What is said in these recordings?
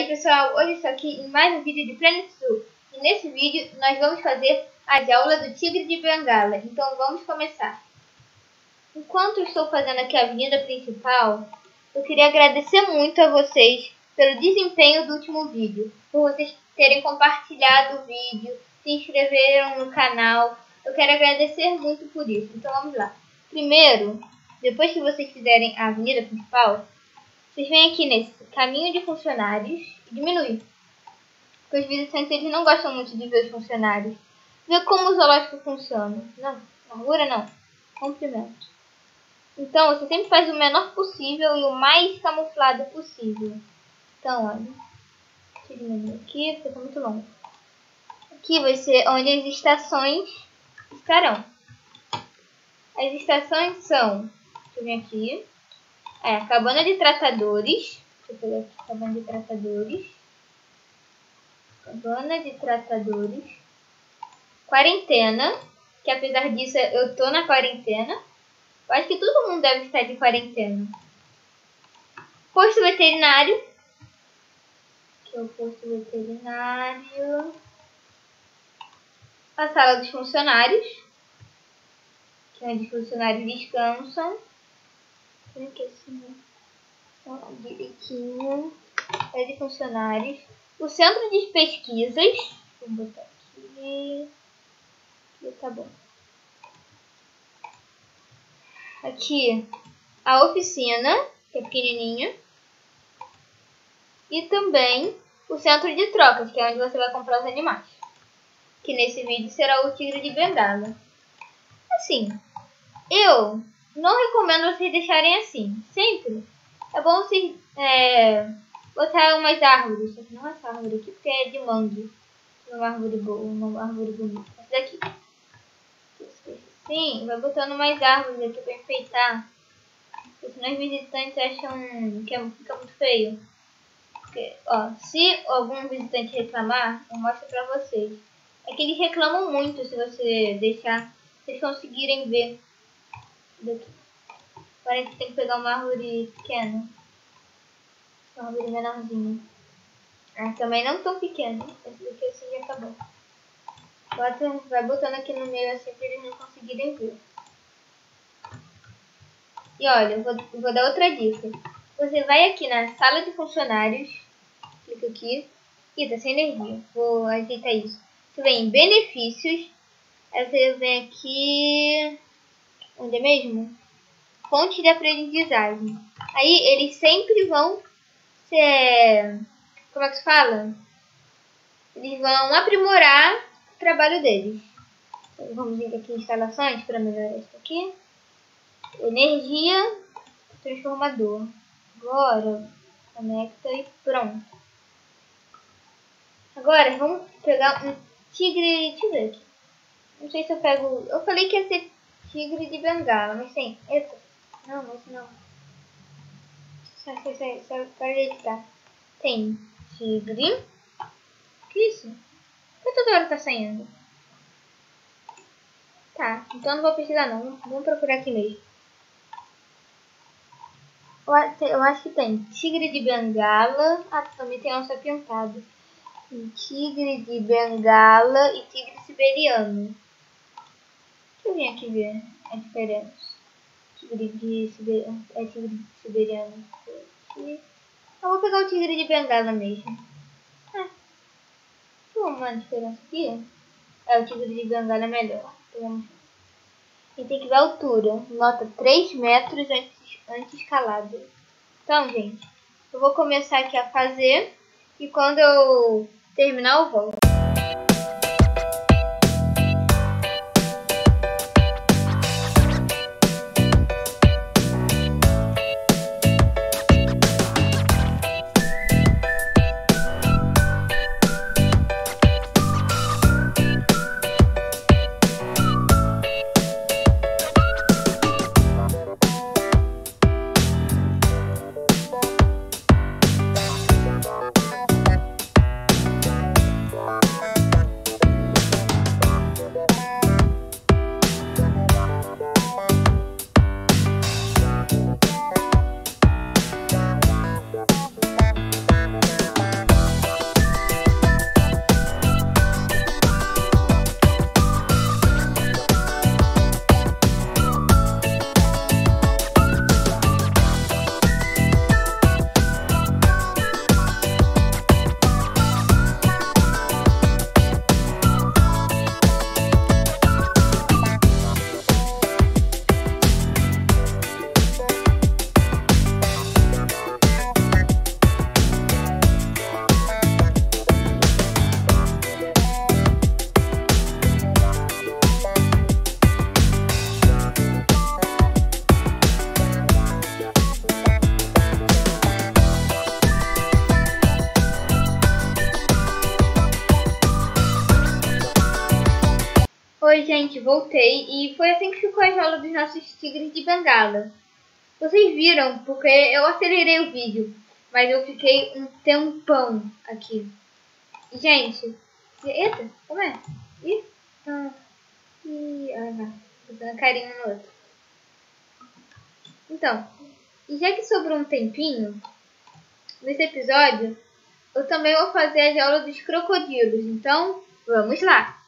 aí pessoal, hoje estou aqui em mais um vídeo de Planet Sul E nesse vídeo nós vamos fazer a jaula do tigre de bengala. Então vamos começar. Enquanto estou fazendo aqui a avenida principal Eu queria agradecer muito a vocês pelo desempenho do último vídeo Por vocês terem compartilhado o vídeo, se inscreveram no canal. Eu quero agradecer muito por isso. Então vamos lá. Primeiro, depois que vocês fizerem a avenida principal vocês vêm aqui nesse caminho de funcionários e diminuir. Porque os visitantes eles não gostam muito de ver os funcionários. Ver como o zoológico funciona. Não, largura não. Comprimento. Então você sempre faz o menor possível e o mais camuflado possível. Então, olha. Deixa eu diminuir aqui, porque está muito longo. Aqui vai ser onde as estações estarão. As estações são. Deixa eu vir aqui. É, cabana de tratadores. Deixa eu pegar aqui, cabana de tratadores. Cabana de tratadores. Quarentena. Que apesar disso, eu tô na quarentena. Eu acho que todo mundo deve estar de quarentena. Posto veterinário. Aqui é o posto veterinário. A sala dos funcionários. Que é onde os funcionários descansam. Aqui assim, ó, direitinho. É de funcionários. O centro de pesquisas. Vou botar aqui. Aqui tá bom. Aqui a oficina, que é pequenininha. E também o centro de trocas, que é onde você vai comprar os animais. Que nesse vídeo será o tigre de bengala. Assim, eu não recomendo vocês deixarem assim. Sempre. É bom vocês é, botar umas árvores. Só que não essa árvore aqui, porque é de mangue. Uma árvore boa, uma árvore bonita. Essa daqui. Sim, vai botando mais árvores aqui pra enfeitar. Porque senão os visitantes acham que é, fica muito feio. Porque, ó, se algum visitante reclamar, eu mostro pra vocês. É que eles reclamam muito se você deixar vocês conseguirem ver daqui. Agora a gente tem que pegar uma árvore pequena. Uma árvore menorzinha. Ah, também não tão pequena. Esse daqui assim já acabou. Bota, vai botando aqui no meio assim para eles não conseguirem ver. E olha, vou, vou dar outra dica. Você vai aqui na sala de funcionários. Clica aqui. Ih, tá sem energia. Vou ajeitar isso. Você vem em benefícios. Aí você vem aqui onde é mesmo? Fonte de aprendizagem. Aí eles sempre vão ser. Como é que se fala? Eles vão aprimorar o trabalho deles. Vamos vir aqui em instalações para melhorar isso aqui. Energia transformador. Agora conecta e pronto. Agora vamos pegar um tigre. Aqui. Não sei se eu pego. Eu falei que ia ser Tigre de bengala, mas tem. Eita. Não, mas não. Sai, sai, sai, para editar. Tem tigre. Que isso? Por toda hora tá saindo? Tá, então não vou pesquisar não. Vamos procurar aqui mesmo. Eu acho que tem tigre de bengala. Ah, também tem onça pintada. Tigre de bengala e tigre siberiano. Eu vir aqui ver a diferença. Tigre de siberiano. É tigre de siberiano. Eu vou pegar o tigre de bengala mesmo. É. Uma diferença aqui. É, o tigre de bengala é melhor. Então, e tem que ver a altura. Nota 3 metros antes, antes escalado. Então, gente, eu vou começar aqui a fazer. E quando eu terminar, eu volto. Voltei e foi assim que ficou a jaula dos nossos tigres de bengala. Vocês viram, porque eu acelerei o vídeo, mas eu fiquei um tempão aqui. Gente, eita, como é? Ih, ah, ih, ah, não. Tô dando carinho no outro. Então, e já que sobrou um tempinho, nesse episódio, eu também vou fazer a jaula dos crocodilos. Então, vamos lá!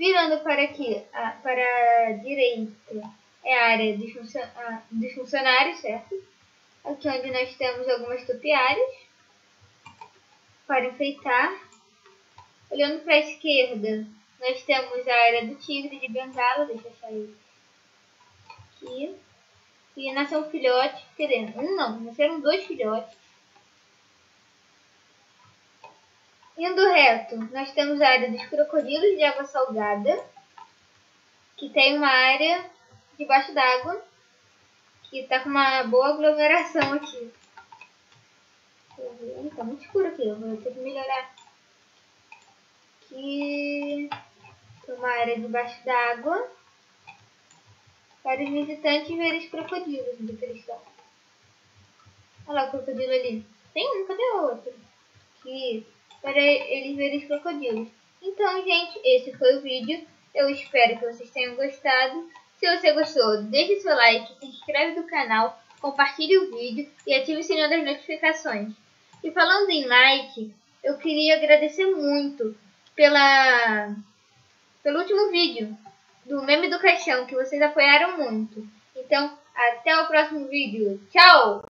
Virando para aqui, para a direita, é a área dos, funcion, funcionários, certo? Aqui onde nós temos algumas topiárias para enfeitar. Olhando para a esquerda, nós temos a área do tigre de bengala. Deixa eu ele aqui. E nasceu um filhote. Quer dizer, um não, nasceram dois filhotes. Indo reto, nós temos a área dos crocodilos de água salgada, que tem uma área debaixo d'água, que está com uma boa aglomeração aqui. Está muito escuro aqui, eu vou ter que melhorar. Aqui tem uma área debaixo d'água para os visitantes verem os crocodilos do cristal. Olha lá o crocodilo ali. Tem um, cadê o outro? Aqui para eles verem os crocodilos. Então, gente, esse foi o vídeo. Eu espero que vocês tenham gostado. Se você gostou, deixe seu like, se inscreve no canal, compartilhe o vídeo e ative o sininho das notificações. E falando em like, eu queria agradecer muito pela pelo último vídeo do meme do caixão, que vocês apoiaram muito. Então, até o próximo vídeo. Tchau!